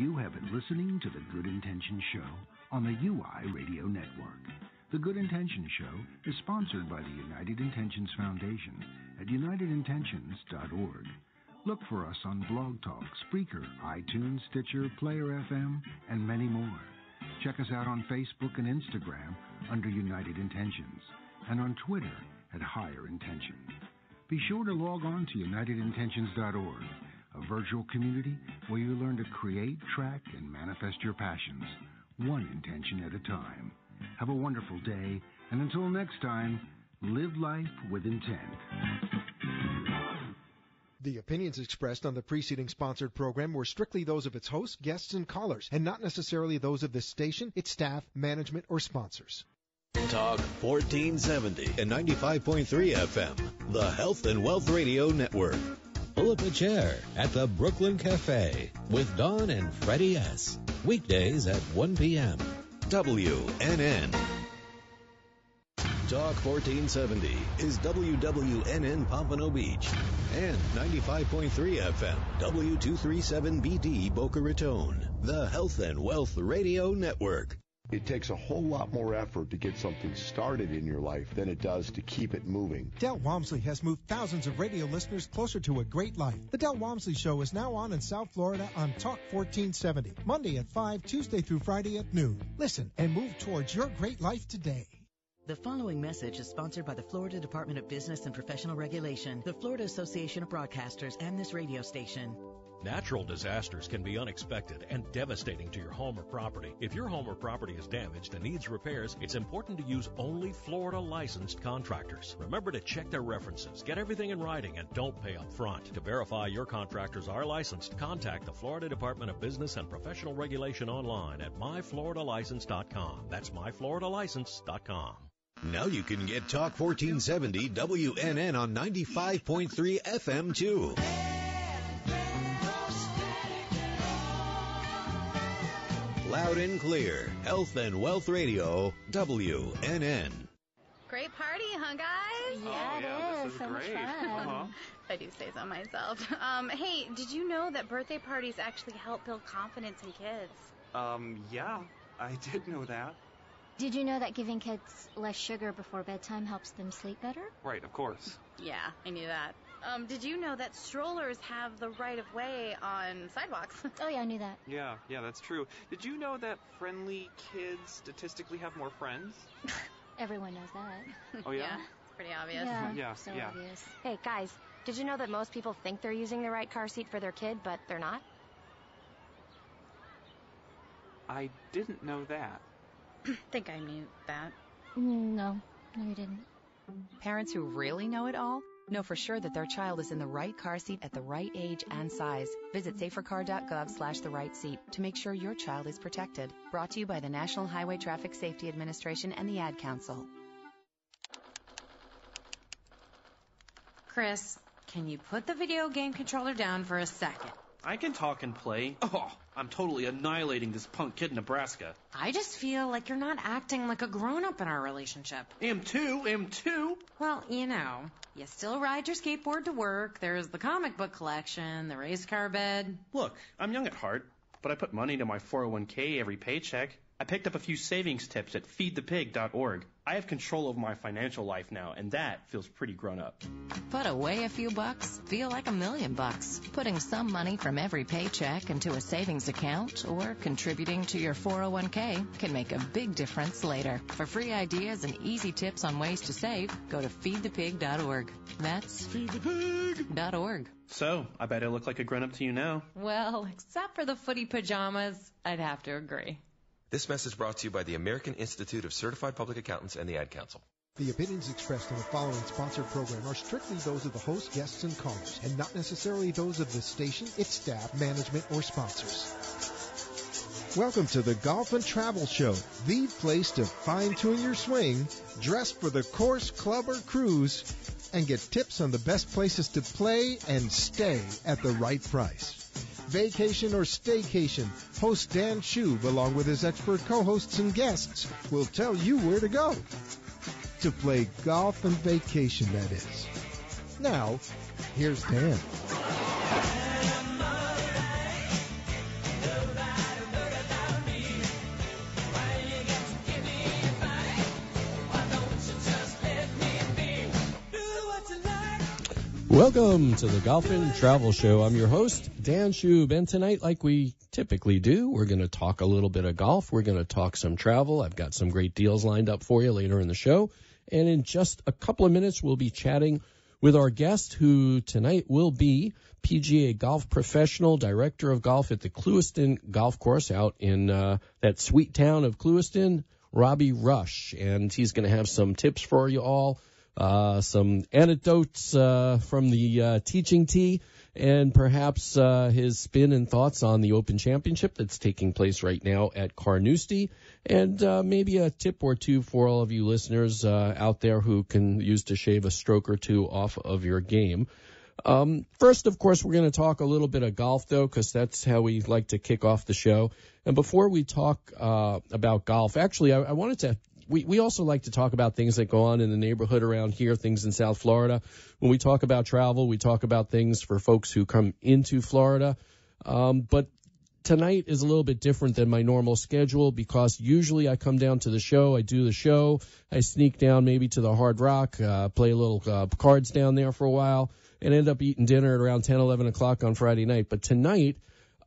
You have been listening to The Good Intention Show on the UI Radio Network. The Good Intention Show is sponsored by the United Intentions Foundation at unitedintentions.org. Look for us on Blog Talk, Spreaker, iTunes, Stitcher, Player FM, and many more. Check us out on Facebook and Instagram under United Intentions and on Twitter at Higher Intention. Be sure to log on to unitedintentions.org a virtual community where you learn to create, track, and manifest your passions, one intention at a time. Have a wonderful day, and until next time, live life with intent. The opinions expressed on the preceding sponsored program were strictly those of its hosts, guests, and callers, and not necessarily those of this station, its staff, management, or sponsors. Talk 1470 and 95.3 FM, the Health and Wealth Radio Network. Pull up a chair at the Brooklyn Cafe with Don and Freddie S. Weekdays at 1 p.m. WNN. Talk 1470 is WWNN Pompano Beach and 95.3 FM W237BD Boca Raton, the Health and Wealth Radio Network. It takes a whole lot more effort to get something started in your life than it does to keep it moving. Del Walmsley has moved thousands of radio listeners closer to a great life. The Del Walmsley Show is now on in South Florida on Talk 1470, Monday at 5, Tuesday through Friday at noon. Listen and move towards your great life today. The following message is sponsored by the Florida Department of Business and Professional Regulation, the Florida Association of Broadcasters, and this radio station. Natural disasters can be unexpected and devastating to your home or property. If your home or property is damaged and needs repairs, it's important to use only Florida licensed contractors. Remember to check their references, get everything in writing, and don't pay up front. To verify your contractors are licensed, contact the Florida Department of Business and Professional Regulation online at myfloridalicense.com. That's myfloridalicense.com. Now you can get Talk 1470 WNN on 95.3 FM too. Loud and clear. Health and Wealth Radio, WNN. Great party, huh, guys? Yeah, it yeah, is. This so much great. fun. Uh-huh. I do say so myself. Um, hey, did you know that birthday parties actually help build confidence in kids? Um, yeah, I did know that. Did you know that giving kids less sugar before bedtime helps them sleep better? Right, of course. Yeah, I knew that. Um, did you know that strollers have the right of way on sidewalks? Oh yeah, I knew that. Yeah, yeah, that's true. Did you know that friendly kids statistically have more friends? Everyone knows that. Oh, yeah? it's pretty obvious. Yeah, Yeah, so yeah. obvious. Hey, guys, did you know that most people think they're using the right car seat for their kid, but they're not? I didn't know that. think I knew that. Mm, No, no, you didn't. Parents who really know it all know for sure that their child is in the right car seat at the right age and size. Visit safercar.gov slash the right seat to make sure your child is protected. Brought to you by the National Highway Traffic Safety Administration and the Ad Council. Chris, can you put the video game controller down for a second? I can talk and play. Oh, I'm totally annihilating this punk kid in Nebraska. I just feel like you're not acting like a grown up in our relationship. M2, M2. Well, you know, you still ride your skateboard to work, there's the comic book collection, the race car bed. Look, I'm young at heart, but I put money into my 401k every paycheck. I picked up a few savings tips at feedthepig.org. I have control of my financial life now, and that feels pretty grown up. Put away a few bucks, feel like a million bucks. Putting some money from every paycheck into a savings account or contributing to your 401k can make a big difference later. For free ideas and easy tips on ways to save, go to feedthepig.org. That's feedthepig.org. So, I bet I look like a grown up to you now. Well, except for the footy pajamas, I'd have to agree. This message brought to you by the American Institute of Certified Public Accountants and the Ad Council. The opinions expressed in the following sponsored program are strictly those of the host, guests, and callers, and not necessarily those of the station, its staff, management, or sponsors. Welcome to the Golf and Travel Show, the place to fine-tune your swing, dress for the course, club, or cruise, and get tips on the best places to play and stay at the right price. Vacation or staycation, host Dan Shub, along with his expert co-hosts and guests, will tell you where to go. To play golf and vacation, that is. Now, here's Dan. Welcome to the Golf and Travel Show. I'm your host, Dan Schub, and tonight, like we typically do, we're going to talk a little bit of golf. We're going to talk some travel. I've got some great deals lined up for you later in the show. And in just a couple of minutes, we'll be chatting with our guest, who tonight will be PGA golf professional, director of golf at the Clewiston Golf Course out in uh, that sweet town of Clewiston, Robbie Rush. And he's going to have some tips for you all uh, some anecdotes uh, from the uh, teaching tee, and perhaps uh, his spin and thoughts on the Open Championship that's taking place right now at Carnoustie, and uh, maybe a tip or two for all of you listeners uh, out there who can use to shave a stroke or two off of your game. Um, first, of course, we're going to talk a little bit of golf, though, because that's how we like to kick off the show. And before we talk uh, about golf, actually, I, I wanted to we, we also like to talk about things that go on in the neighborhood around here, things in South Florida. When we talk about travel, we talk about things for folks who come into Florida. Um, but tonight is a little bit different than my normal schedule because usually I come down to the show, I do the show, I sneak down maybe to the Hard Rock, uh, play a little uh, cards down there for a while, and end up eating dinner at around 10, 11 o'clock on Friday night. But tonight,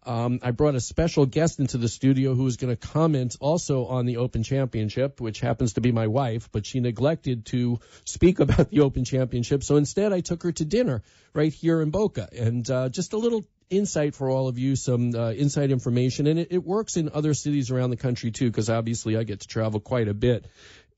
um, I brought a special guest into the studio who is going to comment also on the Open Championship, which happens to be my wife, but she neglected to speak about the Open Championship. So instead, I took her to dinner right here in Boca. And uh, just a little insight for all of you, some uh, inside information. And it, it works in other cities around the country too, because obviously I get to travel quite a bit.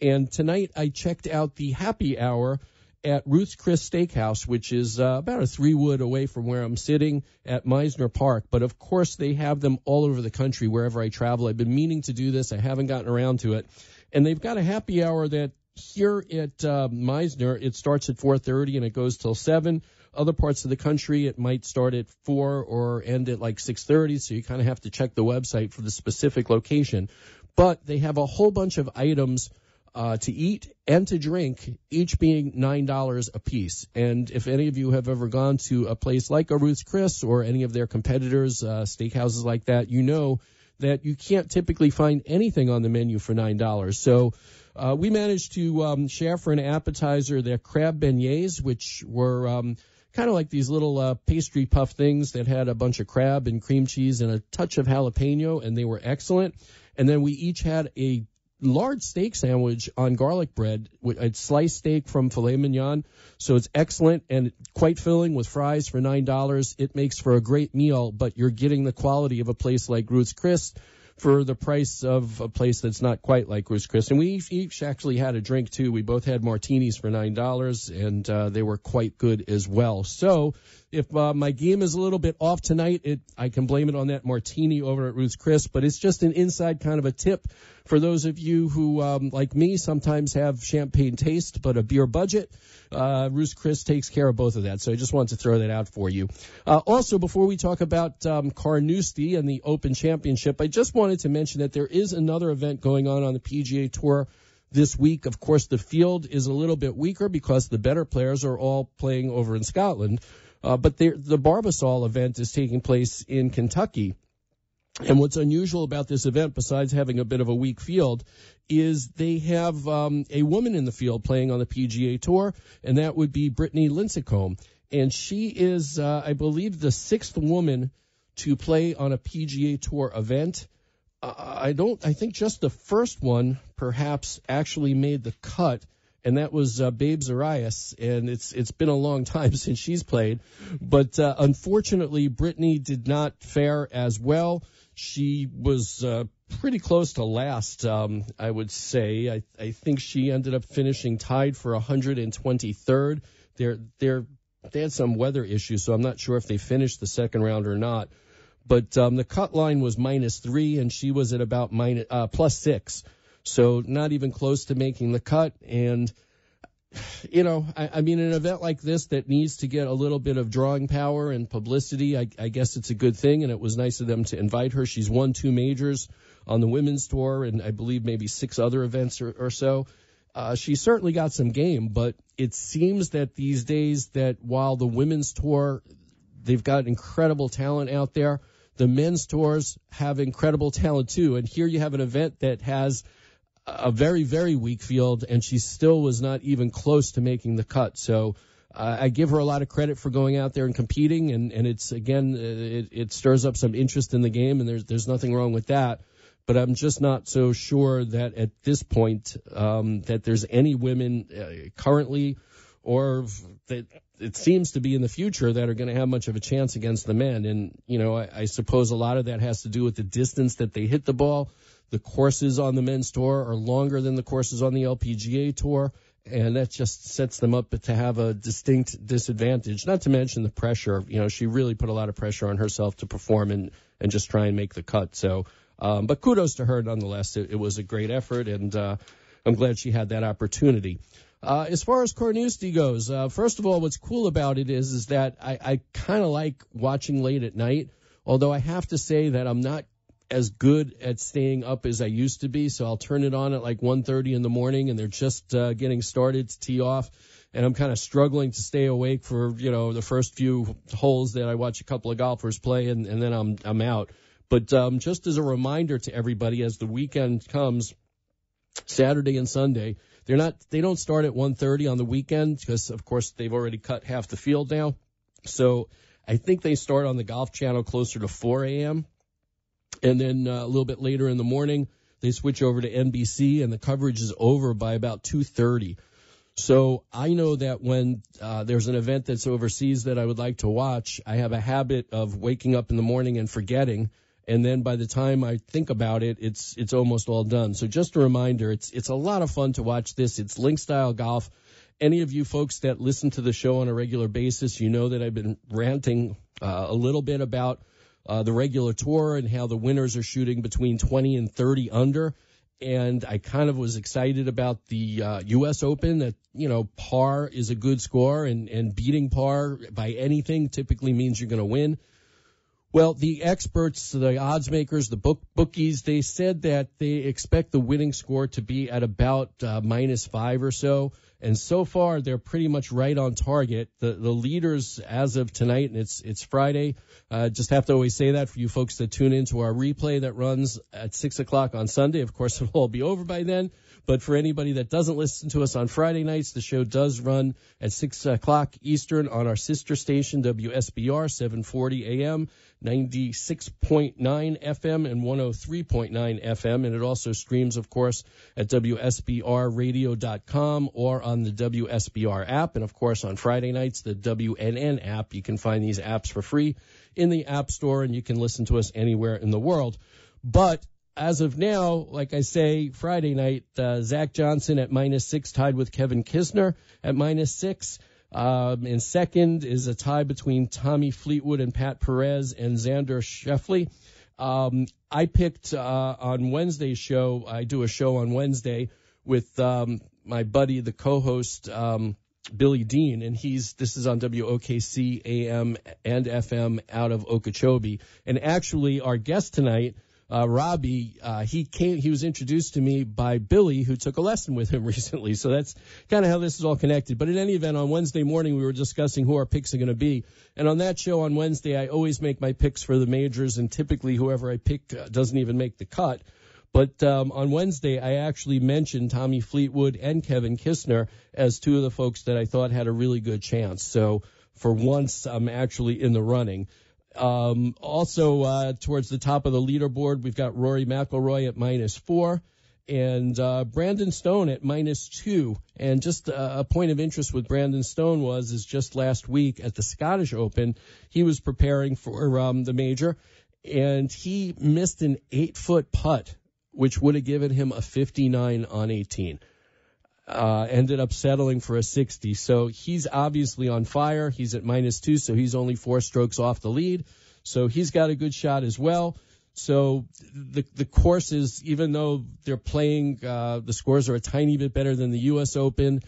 And tonight I checked out the happy hour at Ruth's Chris Steakhouse, which is uh, about a three wood away from where I'm sitting at Mizner Park. But of course, they have them all over the country wherever I travel. I've been meaning to do this. I haven't gotten around to it. And they've got a happy hour that here at uh, Mizner, it starts at 4.30 and it goes till 7. Other parts of the country, it might start at 4 or end at like 6.30, so you kind of have to check the website for the specific location. But they have a whole bunch of items – uh, to eat and to drink, each being $9 a piece. And if any of you have ever gone to a place like a Ruth's Chris or any of their competitors, uh, steakhouses like that, you know that you can't typically find anything on the menu for $9. So, uh, we managed to um, share for an appetizer their crab beignets, which were um, kind of like these little uh, pastry puff things that had a bunch of crab and cream cheese and a touch of jalapeno, and they were excellent. And then we each had a large steak sandwich on garlic bread. With a sliced steak from filet mignon. So it's excellent and quite filling with fries for $9. It makes for a great meal, but you're getting the quality of a place like Ruth's Chris for the price of a place that's not quite like Ruth's Chris. And we each actually had a drink too. We both had martinis for $9 and uh, they were quite good as well. So if uh, my game is a little bit off tonight, it I can blame it on that martini over at Ruth's Chris, but it's just an inside kind of a tip for those of you who, um, like me, sometimes have champagne taste but a beer budget. Uh, Ruth's Chris takes care of both of that, so I just wanted to throw that out for you. Uh, also, before we talk about um, Carnoustie and the Open Championship, I just wanted to mention that there is another event going on on the PGA Tour this week. Of course, the field is a little bit weaker because the better players are all playing over in Scotland. Uh, but the the Barbasol event is taking place in Kentucky. And what's unusual about this event, besides having a bit of a weak field, is they have um, a woman in the field playing on the PGA Tour, and that would be Brittany Lincicome. And she is, uh, I believe, the sixth woman to play on a PGA Tour event. Uh, I don't, I think just the first one perhaps actually made the cut and that was uh, Babe Zaharias, and it's it's been a long time since she's played, but uh, unfortunately, Brittany did not fare as well. She was uh, pretty close to last, um, I would say. I, I think she ended up finishing tied for 123rd. They're they're they had some weather issues, so I'm not sure if they finished the second round or not. But um, the cut line was minus three, and she was at about minus uh, plus six. So not even close to making the cut. And, you know, I, I mean, an event like this that needs to get a little bit of drawing power and publicity, I, I guess it's a good thing. And it was nice of them to invite her. She's won two majors on the women's tour and I believe maybe six other events or, or so. Uh, she certainly got some game, but it seems that these days that while the women's tour, they've got incredible talent out there, the men's tours have incredible talent too. And here you have an event that has a very, very weak field, and she still was not even close to making the cut. So uh, I give her a lot of credit for going out there and competing, and and it's again it, it stirs up some interest in the game, and there's there's nothing wrong with that. But I'm just not so sure that at this point um, that there's any women uh, currently or that it seems to be in the future that are going to have much of a chance against the men. And, you know, I, I suppose a lot of that has to do with the distance that they hit the ball. The courses on the men's tour are longer than the courses on the LPGA tour and that just sets them up to have a distinct disadvantage. Not to mention the pressure. You know, she really put a lot of pressure on herself to perform and and just try and make the cut. So, um, but kudos to her nonetheless. It, it was a great effort, and uh, I'm glad she had that opportunity. Uh, as far as Carnoustie goes, uh, first of all, what's cool about it is is that I, I kind of like watching late at night. Although I have to say that I'm not as good at staying up as I used to be. So I'll turn it on at like 1:30 in the morning, and they're just uh, getting started to tee off, and I'm kind of struggling to stay awake for you know the first few holes that I watch a couple of golfers play, and, and then I'm I'm out. But um, just as a reminder to everybody, as the weekend comes, Saturday and Sunday, they're not they don't start at 1:30 on the weekend because of course they've already cut half the field now. So I think they start on the Golf Channel closer to 4 a.m and then uh, a little bit later in the morning, they switch over to NBC, and the coverage is over by about 2:30. So I know that when uh, there's an event that's overseas that I would like to watch, I have a habit of waking up in the morning and forgetting, and then by the time I think about it, it's it's almost all done. So just a reminder, it's it's a lot of fun to watch this. It's Link Style Golf. Any of you folks that listen to the show on a regular basis, you know that I've been ranting uh, a little bit about uh, the regular tour and how the winners are shooting between 20 and 30 under. And I kind of was excited about the uh, U.S. Open that, you know, par is a good score and, and beating par by anything typically means you're going to win. Well, the experts, the odds makers, the book bookies, they said that they expect the winning score to be at about uh, minus five or so. And so far, they're pretty much right on target. The the leaders as of tonight, and it's it's Friday. Uh, just have to always say that for you folks that tune into our replay that runs at six o'clock on Sunday. Of course, it'll all be over by then. But for anybody that doesn't listen to us on Friday nights, the show does run at 6 o'clock Eastern on our sister station, WSBR, 740 AM, 96.9 FM, and 103.9 FM. And it also streams, of course, at WSBRradio.com or on the WSBR app. And of course, on Friday nights, the WNN app. You can find these apps for free in the App Store and you can listen to us anywhere in the world. But as of now, like I say, Friday night, uh, Zach Johnson at minus six, tied with Kevin Kisner at minus six. Um, and second is a tie between Tommy Fleetwood and Pat Perez and Xander Schauffele. Um, I picked uh, on Wednesday's show. I do a show on Wednesday with um, my buddy, the co-host um, Billy Dean, and he's this is on WOKC AM and FM out of Okeechobee. And actually, our guest tonight uh, Robbie, uh, he came, he was introduced to me by Billy, who took a lesson with him recently. So that's kind of how this is all connected. But in any event, on Wednesday morning, we were discussing who our picks are going to be. And on that show on Wednesday, I always make my picks for the majors, and typically whoever I pick uh, doesn't even make the cut. But um, on Wednesday, I actually mentioned Tommy Fleetwood and Kevin Kisner as two of the folks that I thought had a really good chance. So for once, I'm actually in the running. Um, also, uh, towards the top of the leaderboard, we've got Rory McIlroy at minus four and uh, Brandon Stone at minus two. And just a, a point of interest with Brandon Stone was is just last week at the Scottish Open, he was preparing for um, the major, and he missed an eight foot putt, which would have given him a 59 on 18 uh, ended up settling for a 60. So he's obviously on fire. He's at minus two, so he's only four strokes off the lead. So he's got a good shot as well. So the the course is even though they're playing, uh, the scores are a tiny bit better than the U.S. Open.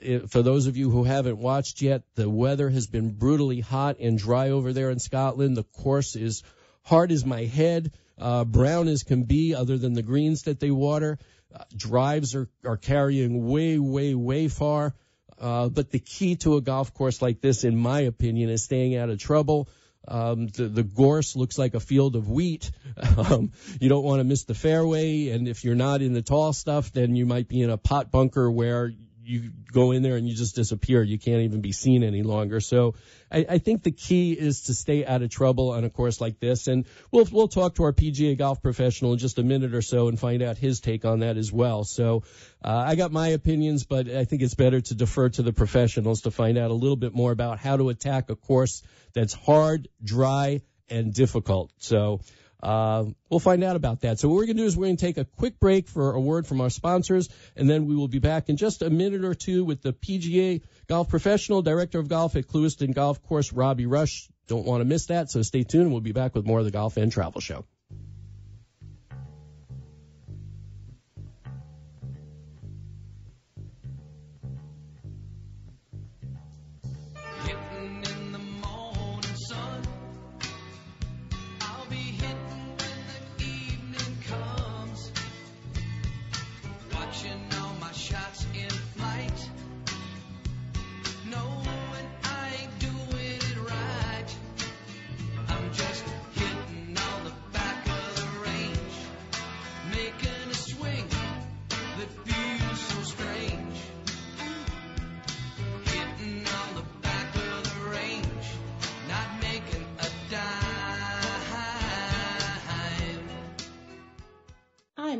It, for those of you who haven't watched yet, the weather has been brutally hot and dry over there in Scotland. The course is hard as my head, uh, brown as can be, other than the greens that they water. Uh, drives are, are carrying way, way, way far. Uh, but the key to a golf course like this, in my opinion, is staying out of trouble. Um, the, the gorse looks like a field of wheat. Um, you don't want to miss the fairway, and if you're not in the tall stuff, then you might be in a pot bunker where you go in there and you just disappear. You can't even be seen any longer. So I, I think the key is to stay out of trouble on a course like this. And we'll we'll talk to our PGA golf professional in just a minute or so and find out his take on that as well. So uh, I got my opinions, but I think it's better to defer to the professionals to find out a little bit more about how to attack a course that's hard, dry, and difficult. So uh, we'll find out about that. So what we're going to do is we're going to take a quick break for a word from our sponsors, and then we will be back in just a minute or two with the PGA golf professional, director of golf at Clewiston Golf Course, Robbie Rush. Don't want to miss that, so stay tuned. We'll be back with more of the Golf and Travel Show.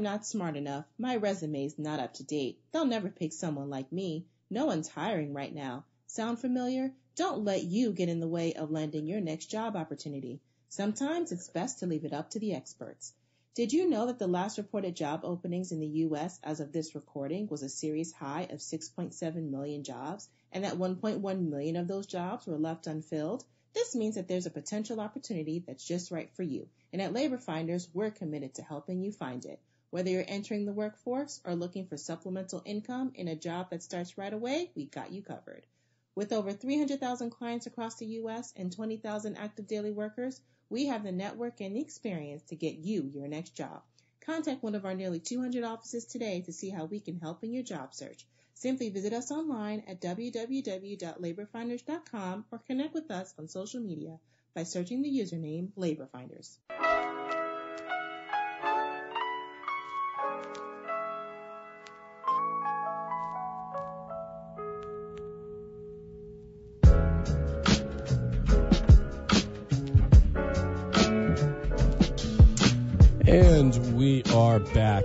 Not smart enough. My resume's not up to date. They'll never pick someone like me. No one's hiring right now. Sound familiar? Don't let you get in the way of landing your next job opportunity. Sometimes it's best to leave it up to the experts. Did you know that the last reported job openings in the U.S. as of this recording was a series high of 6.7 million jobs and that 1.1 million of those jobs were left unfilled? This means that there's a potential opportunity that's just right for you. And at Labor Finders, we're committed to helping you find it. Whether you're entering the workforce or looking for supplemental income in a job that starts right away, we've got you covered. With over 300,000 clients across the U.S. and 20,000 active daily workers, we have the network and the experience to get you your next job. Contact one of our nearly 200 offices today to see how we can help in your job search. Simply visit us online at www.laborfinders.com or connect with us on social media by searching the username LaborFinders.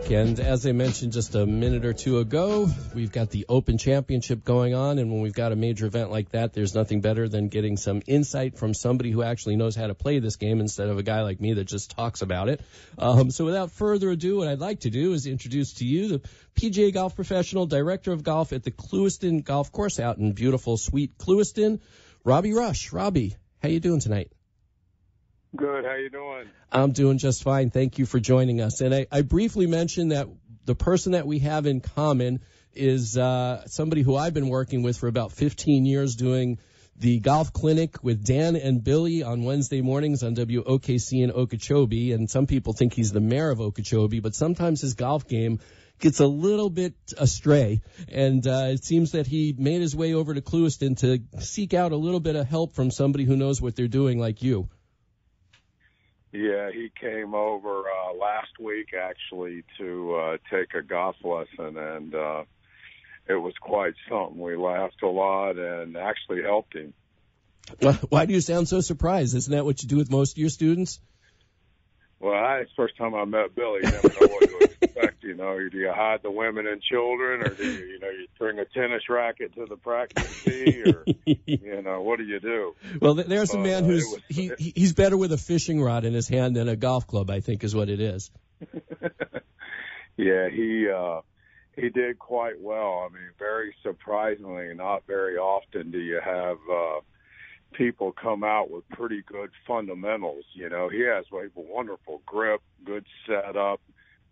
And as I mentioned just a minute or two ago, we've got the Open Championship going on. And when we've got a major event like that, there's nothing better than getting some insight from somebody who actually knows how to play this game instead of a guy like me that just talks about it. Um, so without further ado, what I'd like to do is introduce to you the PGA golf professional, director of golf at the Clewiston Golf Course out in beautiful, sweet Clewiston, Robbie Rush. Robbie, how you doing tonight? Good. How you doing? I'm doing just fine. Thank you for joining us. And I, I briefly mentioned that the person that we have in common is uh, somebody who I've been working with for about 15 years doing the golf clinic with Dan and Billy on Wednesday mornings on WOKC in Okeechobee. And some people think he's the mayor of Okeechobee, but sometimes his golf game gets a little bit astray. And uh, it seems that he made his way over to Clewiston to seek out a little bit of help from somebody who knows what they're doing, like you. Yeah, he came over uh, last week actually to uh, take a golf lesson, and uh, it was quite something. We laughed a lot and actually helped him. Why do you sound so surprised? Isn't that what you do with most of your students? Well, I, it's the first time I met Billy. You never know what to expect. You know, do you hide the women and children, or do you, you know, you bring a tennis racket to the practice tee, or you know, what do you do? Well, there's a man who's was, he he's better with a fishing rod in his hand than a golf club. I think is what it is. yeah, he uh he did quite well. I mean, very surprisingly, not very often do you have. uh people come out with pretty good fundamentals. You know, he has a wonderful grip, good setup.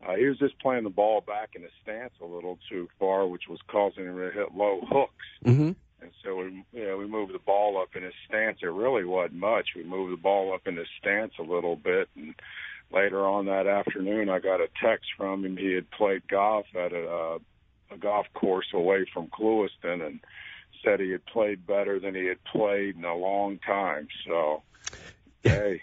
Uh, he was just playing the ball back in his stance a little too far, which was causing him to hit low hooks. Mm-hmm. And so we, you know, we moved the ball up in his stance. It really wasn't much. We moved the ball up in his stance a little bit, and later on that afternoon, I got a text from him. He had played golf at a, uh, a golf course away from Clewiston, and said he had played better than he had played in a long time. So, hey.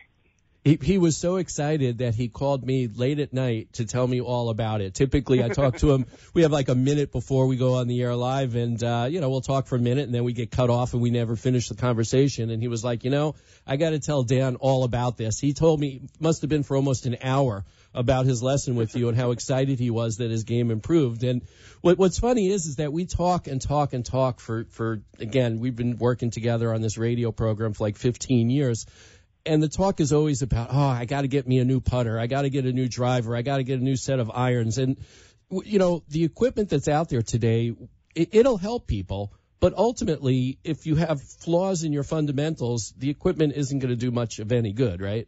he, he was so excited that he called me late at night to tell me all about it. Typically, I talk to him. We have like a minute before we go on the air live, and uh, you know we'll talk for a minute, and then we get cut off, and we never finish the conversation. And he was like, you know, I got to tell Dan all about this. He told me must have been for almost an hour about his lesson with you and how excited he was that his game improved. And what, what's funny is, is that we talk and talk and talk for, for, again, we've been working together on this radio program for like 15 years and the talk is always about, oh, I got to get me a new putter, I got to get a new driver, I got to get a new set of irons, and you know the equipment that's out there today, it, it'll help people. But ultimately, if you have flaws in your fundamentals, the equipment isn't going to do much of any good, right?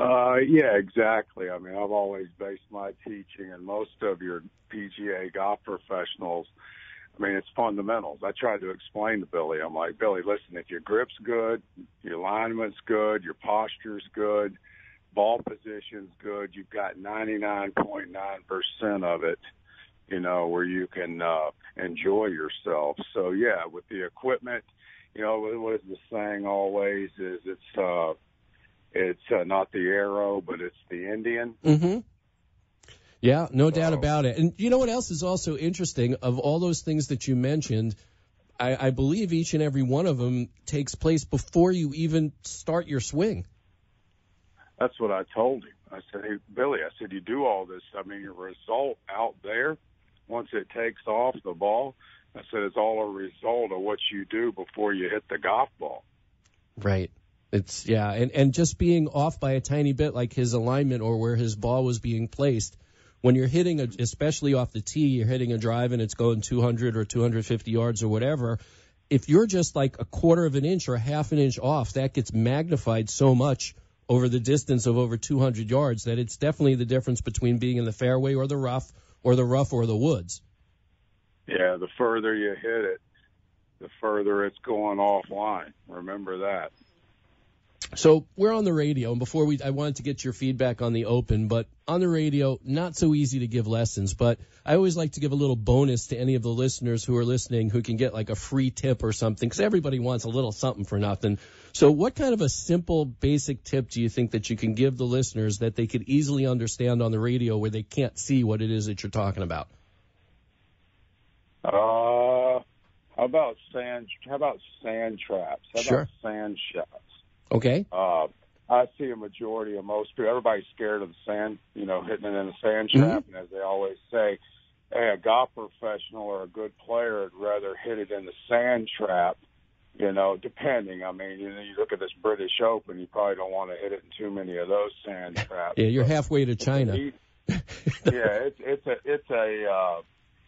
Uh, yeah, exactly. I mean, I've always based my teaching and most of your PGA golf professionals I mean, it's fundamentals. I tried to explain to Billy. I'm like, Billy, listen, if your grip's good, your alignment's good, your posture's good, ball position's good, you've got 99.9% of it, you know, where you can uh, enjoy yourself. So yeah, with the equipment, you know, what is the saying always? Is it's uh, it's uh, not the arrow, but it's the Indian. Mm-hmm. Yeah, no doubt about it. And you know what else is also interesting? Of all those things that you mentioned, I, I believe each and every one of them takes place before you even start your swing. That's what I told him. I said, hey, Billy, I said, you do all this. I mean, your result out there, once it takes off the ball, I said, it's all a result of what you do before you hit the golf ball. Right. It's, yeah. And, and just being off by a tiny bit, like his alignment or where his ball was being placed, when you're hitting, a, especially off the tee, you're hitting a drive and it's going 200 or 250 yards or whatever. If you're just like a quarter of an inch or a half an inch off, that gets magnified so much over the distance of over 200 yards that it's definitely the difference between being in the fairway or the rough or the rough or the woods. Yeah, the further you hit it, the further it's going offline. Remember that. So we're on the radio, and before we, I wanted to get your feedback on the Open, but on the radio, not so easy to give lessons. But I always like to give a little bonus to any of the listeners who are listening who can get like a free tip or something, because everybody wants a little something for nothing. So, what kind of a simple, basic tip do you think that you can give the listeners that they could easily understand on the radio, where they can't see what it is that you're talking about? Uh, how about sand? How about sand traps? How sure. about sand shots? Okay. Uh, I see a majority of most people. Everybody's scared of the sand, you know, hitting it in a sand trap. Mm-hmm. And as they always say, hey, a golf professional or a good player would rather hit it in the sand trap. You know, depending. I mean, you know, you look at this British Open, you probably don't want to hit it in too many of those sand traps. yeah, you're halfway to China. yeah, it's it's a it's a uh,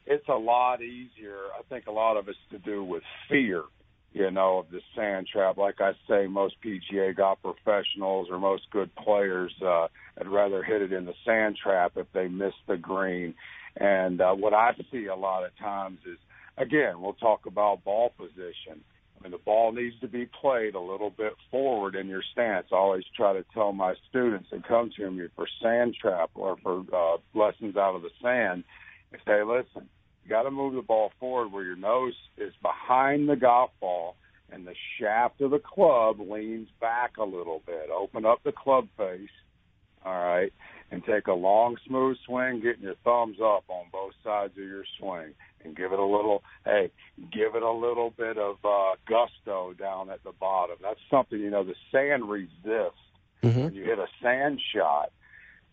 it's a lot easier. I think a lot of it's to do with fear you know, of the sand trap. Like I say, most PGA golf professionals or most good players, uh, would rather hit it in the sand trap if they miss the green. And uh, what I see a lot of times is, again, we'll talk about ball position. I mean, the ball needs to be played a little bit forward in your stance. I always try to tell my students that come to me for sand trap or for uh, lessons out of the sand, say, listen, got to move the ball forward where your nose is behind the golf ball and the shaft of the club leans back a little bit. Open up the club face, all right, and take a long, smooth swing, getting your thumbs up on both sides of your swing, and give it a little, hey, give it a little bit of uh, gusto down at the bottom. That's something you know the sand resists. Mm-hmm. When you hit a sand shot,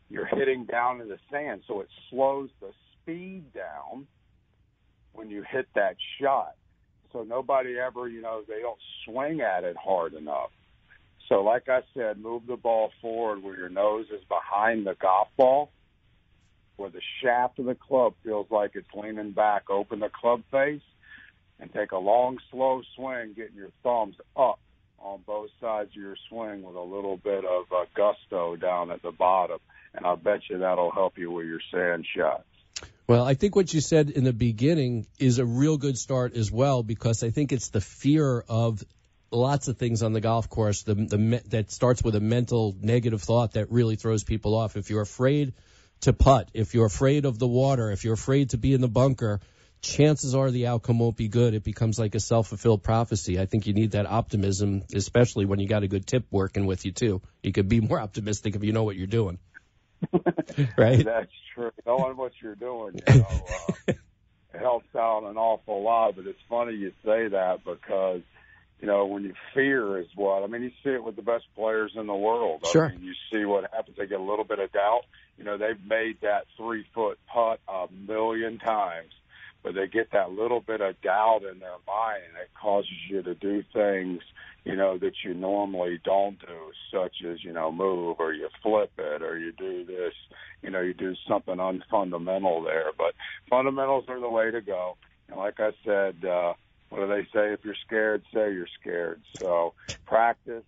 you're hitting down in the sand, so it slows the speed down when you hit that shot. So nobody ever, you know, they don't swing at it hard enough. So like I said, move the ball forward where your nose is behind the golf ball, where the shaft of the club feels like it's leaning back. Open the club face and take a long, slow swing, getting your thumbs up on both sides of your swing with a little bit of uh, gusto down at the bottom. And I bet you that'll help you with your sand shot. Well, I think what you said in the beginning is a real good start as well because I think it's the fear of lots of things on the golf course the, the that starts with a mental negative thought that really throws people off. If you're afraid to putt, if you're afraid of the water, if you're afraid to be in the bunker, chances are the outcome won't be good. It becomes like a self fulfilled prophecy. I think you need that optimism, especially when you got a good tip working with you too. You could be more optimistic if you know what you're doing. right? That's true. Knowing what you're doing, you know, uh, it helps out an awful lot. But it's funny you say that because you know, when you fear is what I mean, you see it with the best players in the world. Sure. I mean, you see what happens. They get a little bit of doubt. You know, they've made that three foot putt a million times, but they get that little bit of doubt in their mind, and it causes you to do things, you know, that you normally don't do, such as you know, move or you flip it or you do this. You know, you do something unfundamental there. But fundamentals are the way to go. And like I said. uh what do they say? If you're scared, say you're scared. So practice,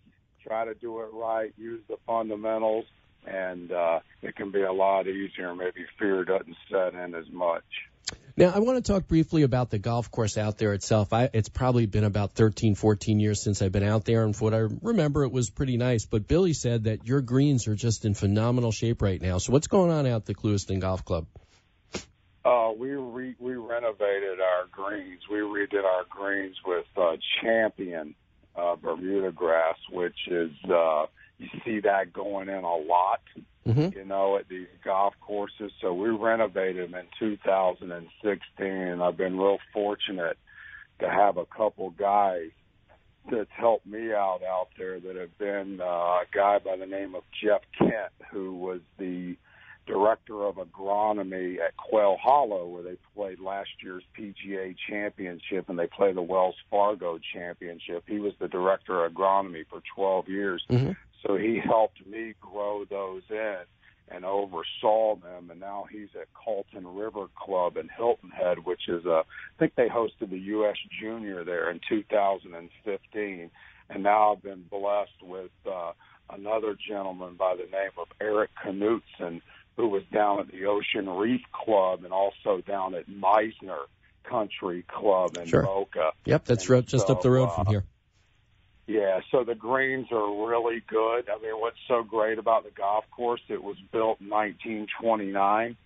try to do it right, use the fundamentals, and uh, it can be a lot easier. Maybe fear doesn't set in as much. Now, I want to talk briefly about the golf course out there itself. I, it's probably been about 13, 14 years since I've been out there, and for what I remember, it was pretty nice. But Billy said that your greens are just in phenomenal shape right now. So, what's going on out at the Clewiston Golf Club? Uh, we re- we renovated our greens. We redid our greens with uh, Champion uh, Bermuda grass, which is uh, you see that going in a lot, mm-hmm. you know, at these golf courses. So we renovated them in 2016, and I've been real fortunate to have a couple guys that's helped me out out there that have been uh, a guy by the name of Jeff Kent, who was the director of agronomy at Quail Hollow, where they played last year's PGA championship and they play the Wells Fargo championship. He was the director of agronomy for 12 years. Mm-hmm. So he helped me grow those in and oversaw them. And now he's at Colleton River Club in Hilton Head, which is a, I think they hosted the U.S. Junior there in 2015. And now I've been blessed with, uh, another gentleman by the name of Eric Knutson, who was down at the Ocean Reef Club and also down at Mizner Country Club in sure. Boca. Yep, that's road, just so, up the road uh, from here. Yeah, so the greens are really good. I mean, what's so great about the golf course? It was built in 1929,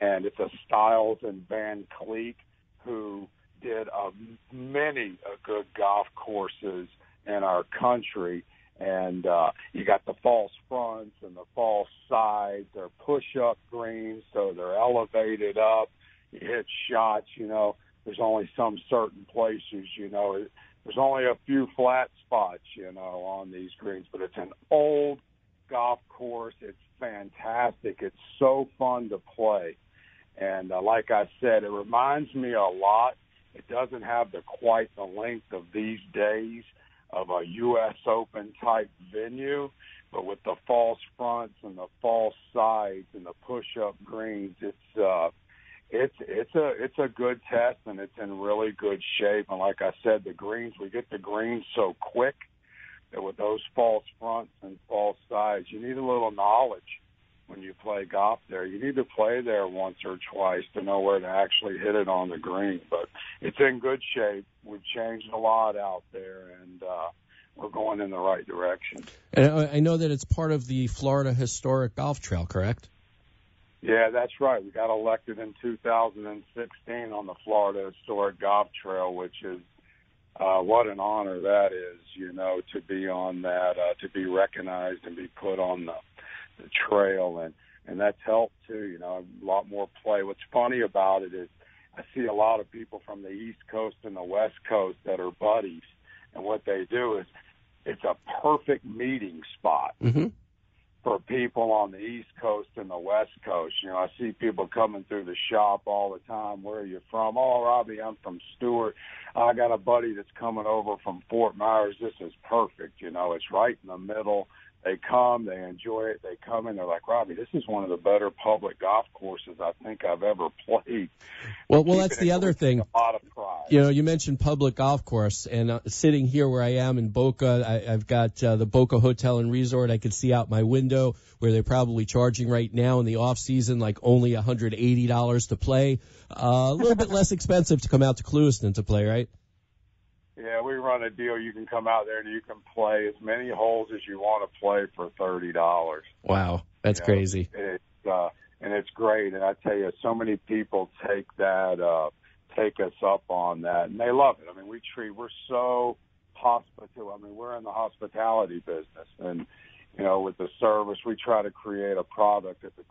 and it's a Stiles and Van Kleek who did uh, many uh, good golf courses in our country and uh, you got the false fronts and the false sides. They're push-up greens, so they're elevated up. You hit shots. You know, there's only some certain places. You know, there's only a few flat spots. You know, on these greens, but it's an old golf course. It's fantastic. It's so fun to play, and uh, like I said, it reminds me a lot. It doesn't have the quite the length of these days of a U.S. Open type venue, but with the false fronts and the false sides and the push-up greens, it's uh, it's it's a it's a good test and it's in really good shape. And like I said, the greens we get the greens so quick that with those false fronts and false sides, you need a little knowledge when you play golf there. You need to play there once or twice to know where to actually hit it on the green. But it's in good shape. We've changed a lot out there, and uh, we're going in the right direction. And I know that it's part of the Florida Historic Golf Trail, correct? Yeah, that's right. We got elected in 2016 on the Florida Historic Golf Trail, which is uh, what an honor that is, you know, to be on that, uh, to be recognized and be put on the the trail and and that's helped too. You know, a lot more play. What's funny about it is I see a lot of people from the East Coast and the West Coast that are buddies, and what they do is it's a perfect meeting spot mm-hmm. for people on the East Coast and the West Coast. You know, I see people coming through the shop all the time. Where are you from? Oh, Robbie, I'm from Stuart. I got a buddy that's coming over from Fort Myers. This is perfect. You know, it's right in the middle they come, they enjoy it, they come and they're like, Robbie, this is one of the better public golf courses I think I've ever played. Well, well, that's the other thing. A lot of pride. You know, you mentioned public golf course, and uh, sitting here where I am in Boca, I, I've got uh, the Boca Hotel and Resort. I can see out my window where they're probably charging right now in the off season like only $180 to play. Uh, a little bit less expensive to come out to Clewiston to play, right? Yeah, we run a deal. You can come out there and you can play as many holes as you want to play for thirty dollars. Wow, that's you know, crazy. It's uh, and it's great. And I tell you, so many people take that uh, take us up on that, and they love it. I mean, we treat we're so hospital. I mean, we're in the hospitality business, and you know, with the service, we try to create a product that the